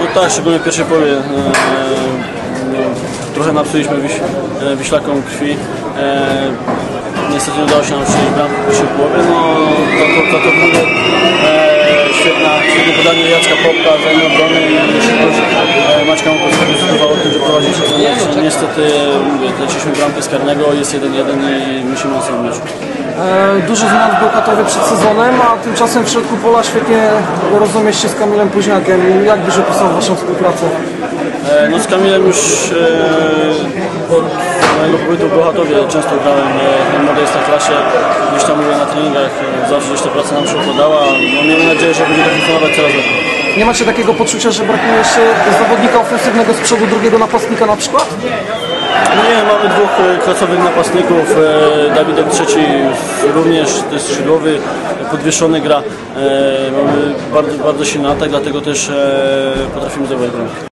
No tak, szczególnie w pierwszej połowie. E, trochę napsuliśmy wiś, e, wiślakom krwi. E, niestety nie udało się nam strzelić bramki w pierwszej połowie. No, to, to, to, drugie e, świetna, świetne podanie Jacka Popka, zajmie obrony i szybkość e, Maćka Mokowskiego zdecydowało o tym, że prowadziliśmy ten mecz. Niestety mówię, traciliśmy bramkę z karnego, jest 1-1 i musimy na sobie meczu. E, Dużo zmian w Bełchatowie przed sezonem, a tymczasem w środku pola świetnie rozumiesz się z Kamilem Późniakiem. Jak byś opisał Waszą współpracę? E, No z Kamilem już e, od mojego pobytu w Bełchatowie często grałem e, w młodej klasie, gdzieś tam mówię na treningach, e, zawsze gdzieś ta praca nam się układała. No, miejmy nadzieję, że będzie to funkcjonować coraz lepiej. Nie macie takiego poczucia, że brakuje jeszcze zawodnika ofensywnego z przodu, drugiego napastnika na przykład? No nie, mamy dwóch e, klasowych napastników, e, Dawidek trzeci również, to jest skrzydłowy, podwieszony gra. E, Mamy bardzo, bardzo silny atak, dlatego też e, potrafimy zdobywać bramki.